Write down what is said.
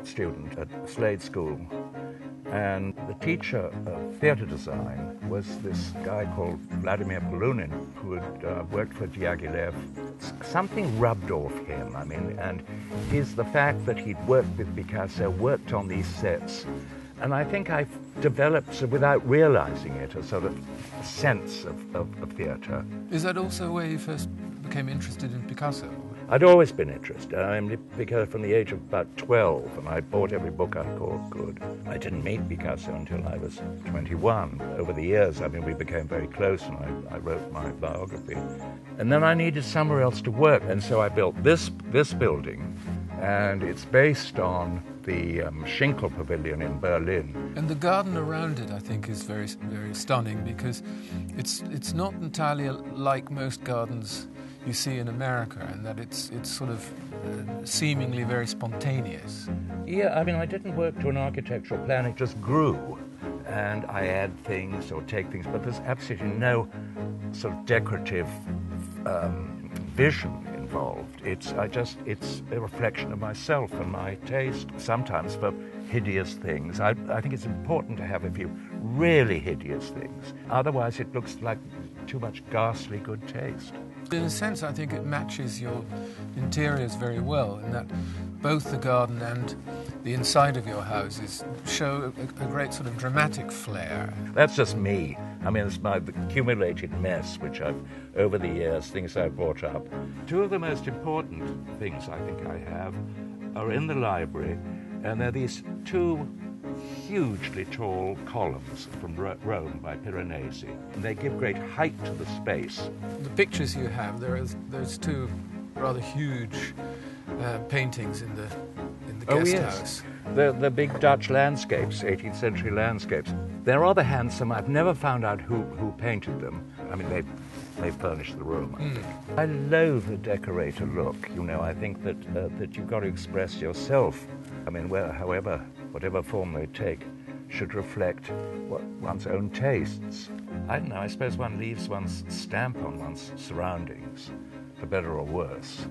art student at Slade School, and the teacher of theatre design was this guy called Vladimir Polunin, who had uh, worked for Diaghilev. Something rubbed off him, I mean, and is the fact that he'd worked with Picasso, worked on these sets, and I think I've developed, without realizing it, a sort of sense of, of, of theatre. Is that also where you first became interested in Picasso? I'd always been interested. I mean, Picasso from the age of about 12, and I bought every book I could. Good. I didn't meet Picasso until I was 21. Over the years, I mean, we became very close, and I, I wrote my biography. And then I needed somewhere else to work, and so I built this, this building, and it's based on the um, Schinkel Pavilion in Berlin. And the garden around it, I think, is very, very stunning because it's, it's not entirely like most gardens you see in America, and that it's it's sort of uh, seemingly very spontaneous. Yeah, I mean, I didn't work to an architectural plan; it just grew, and I add things or take things, but there's absolutely no sort of decorative um, vision involved. It's I just it's a reflection of myself and my taste. Sometimes for hideous things, I, I think it's important to have a few really hideous things. Otherwise, it looks like too much ghastly good taste. In a sense, I think it matches your interiors very well in that both the garden and the inside of your houses show a, a great sort of dramatic flair. That's just me. I mean, it's my accumulated mess, which I've, over the years, things I've brought up. Two of the most important things I think I have are in the library, and they're these two hugely tall columns from Rome by Piranesi. And they give great height to the space. The pictures you have, there are those two rather huge uh, paintings in the in the oh, guest yes. house. The, the big Dutch landscapes, 18th century landscapes. They're rather handsome. I've never found out who, who painted them. I mean, they they furnished the room. I, mm. I loathe the decorator look. You know, I think that uh, that you've got to express yourself. I mean, where, however whatever form they take, should reflect what, one's own tastes. I don't know, I suppose one leaves one's stamp on one's surroundings, for better or worse.